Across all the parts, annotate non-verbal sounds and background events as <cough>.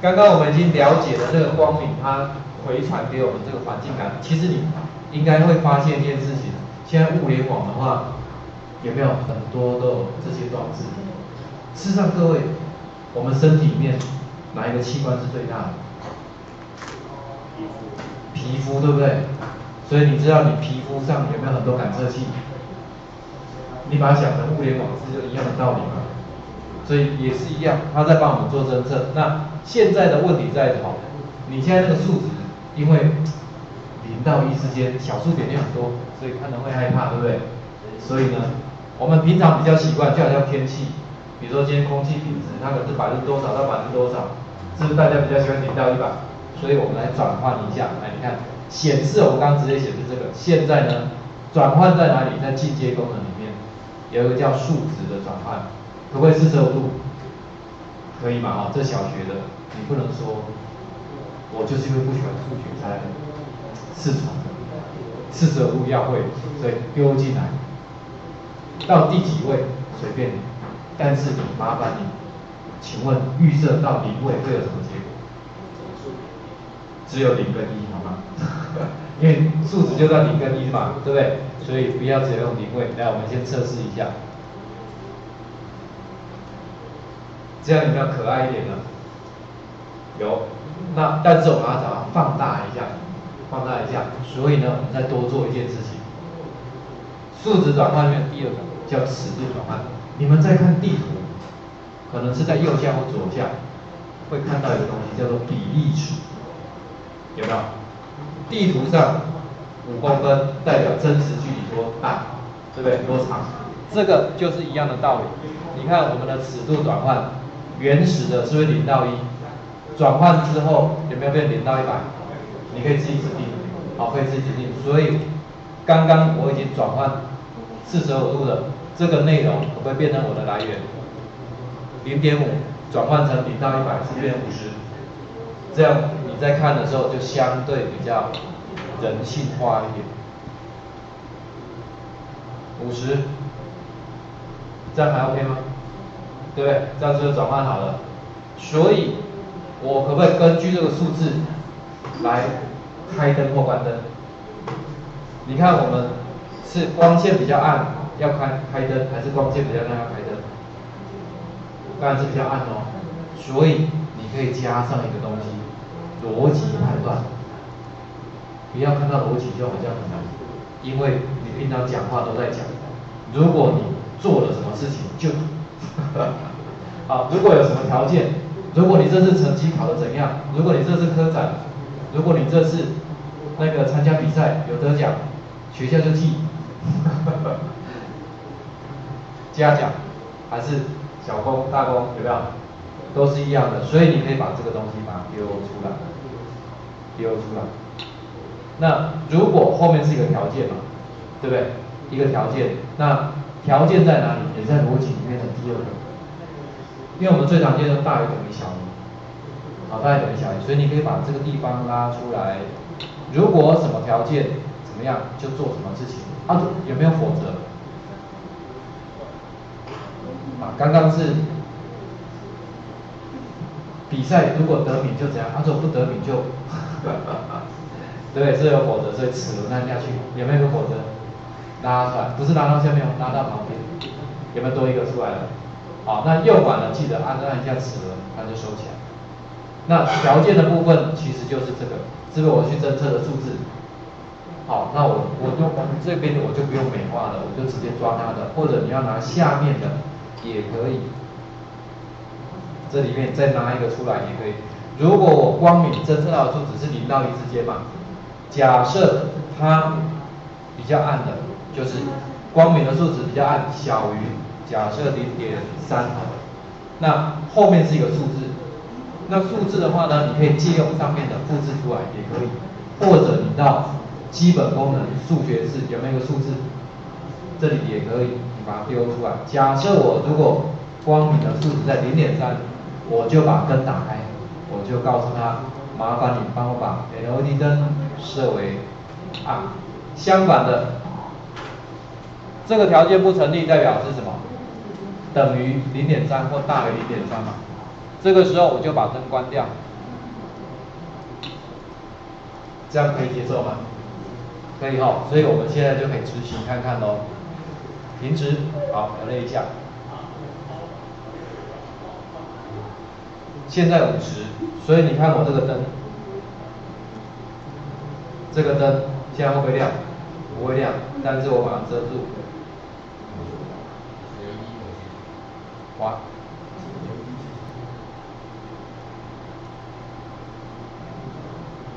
刚刚我们已经了解了这个光明它回传给我们这个环境感，其实你应该会发现一件事情，现在物联网的话，有没有很多都有这些装置？事实上，各位，我们身体里面哪一个器官是最大的？皮肤，对不对？所以你知道你皮肤上有没有很多感测器？你把它想成物联网是就一样的道理嘛？所以也是一样，他在帮我们做侦测。那现在的问题在什么？你现在这个数值，因为零到一之间小数点就很多，所以可能会害怕，对不对？所以呢，我们平常比较习惯，就好像天气，比如说今天空气品质，它可是百分之多少到百分之多少，是不是大家比较喜欢零到一百？所以我们来转换一下，来你看，显示我们刚刚直接显示这个，现在呢，转换在哪里？在进阶功能里面，有一个叫数值的转换，可不可以四舍五入？可以嘛？哈，这小学的，你不能说，我就是因为不喜欢数学才四川的，四舍五入要会，所以丢进来，到第几位随便你，但是你麻烦你，请问预设到零位会有什么结果？只有零跟一，好吗？<laughs> 因为数值就在零跟一嘛，对不对？所以不要只用零位。来，我们先测试一下，这样有没有可爱一点呢？有。那但是我们要找它放大一下，放大一下。所以呢，我们再多做一件事情。数值转换里面第二个叫尺度转换。你们再看地图，可能是在右下或左下，会看到一个东西叫做比例尺。有没有？地图上五公分代表真实距离多大，对不对？多长？这个就是一样的道理。你看我们的尺度转换，原始的是不是零到一？转换之后有没有变零到一百？你可以自己指定，好，可以自己指定。所以刚刚我已经转换四舍五入的这个内容，可不可以变成我的来源？零点五转换成零到一百是变五十，这样你。在看的时候就相对比较人性化一点，五十，这样还 OK 吗？对不对？这样就转换好了。所以，我可不可以根据这个数字来开灯或关灯？你看我们是光线比较暗要开开灯，还是光线比较亮要开灯？当然是比较暗哦。所以你可以加上一个东西。逻辑判断，不要看到逻辑就好像很难，因为你平常讲话都在讲，如果你做了什么事情就，好，<laughs> 如果有什么条件，如果你这次成绩考得怎样，如果你这次科展，如果你这次那个参加比赛有得奖，学校就记，<laughs> 嘉奖还是小功大功有没有？都是一样的，所以你可以把这个东西把它丢出来，丢出来。那如果后面是一个条件嘛，对不对？一个条件，那条件在哪里？也在逻辑里面的第二个。因为我们最常见的大于等于小于，好，大于等于小于，所以你可以把这个地方拉出来。如果什么条件怎么样，就做什么事情。啊，有没有否则？啊，刚刚是。比赛如果得名就怎样，他说不得名就，对 <laughs> 不对？这有否则，所以齿轮按下去，有没有个否则？拉出来，不是拉到下面，拉到旁边，有没有多一个出来了？好，那右管呢？记得按按一下齿轮，它就收起来。那条件的部分其实就是这个，这个我去侦测的数字？好，那我我就这边的我就不用美化了，我就直接抓它的，或者你要拿下面的也可以。这里面再拿一个出来也可以。如果我光明侦测到的数值是零到一之间嘛，假设它比较暗的，就是光明的数值比较暗，小于假设零点三，那后面是一个数字。那数字的话呢，你可以借用上面的复制出来也可以，或者你到基本功能数学式有没有一个数字？这里也可以，你把它丢出来。假设我如果光明的数值在零点三。我就把灯打开，我就告诉他，麻烦你帮我把 LED 灯设为暗。相反的，这个条件不成立，代表是什么？等于零点三或大于零点三嘛？这个时候我就把灯关掉，这样可以接受吗？可以哈，所以我们现在就可以执行看看喽。停止，好，调了一下。现在五十，所以你看我这个灯，这个灯现在会不会亮？不会亮，但是我把它遮住。哇！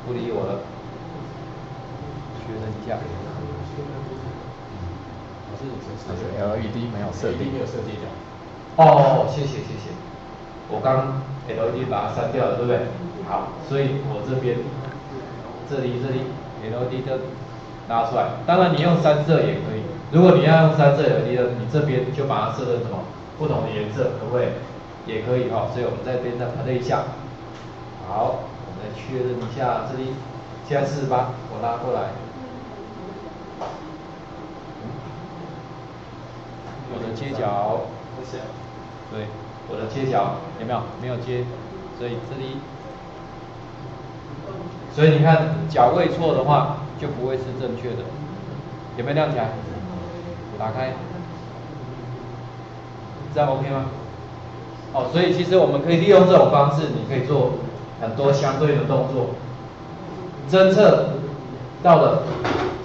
不理我了，确认一下。还是 LED 没有设定，没有设定掉。哦，谢谢谢谢。我刚 LED 把它删掉了，对不对？好，所以我这边这里这里 LED 都拉出来。当然你用三色也可以，如果你要用三色 LED 灯，你这边就把它设成什么不同的颜色，可不可以？也可以哈。所以我们在这边再排一下。好，我们来确认一下这里，现在四十八，我拉过来。我的接角，对，我的接角有没有？没有接，所以这里，所以你看角位错的话，就不会是正确的。有没有亮起来？打开，这样 OK 吗？哦，所以其实我们可以利用这种方式，你可以做很多相对的动作，侦测到了，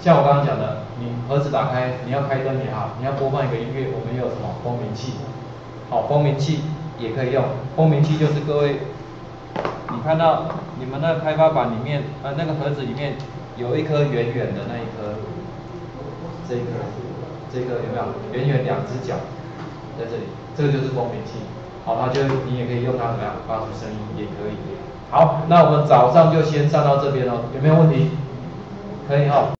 像我刚刚讲的。你盒子打开，你要开灯也好，你要播放一个音乐，我们有什么蜂鸣器？好，蜂鸣器也可以用。蜂鸣器就是各位，你看到你们那开发板里面，呃，那个盒子里面有一颗圆圆的那一颗，这一颗这个有没有？圆圆两只脚在这里，这个就是蜂鸣器。好，那就你也可以用它怎么样发出声音也可以。好，那我们早上就先上到这边哦，有没有问题？可以哈。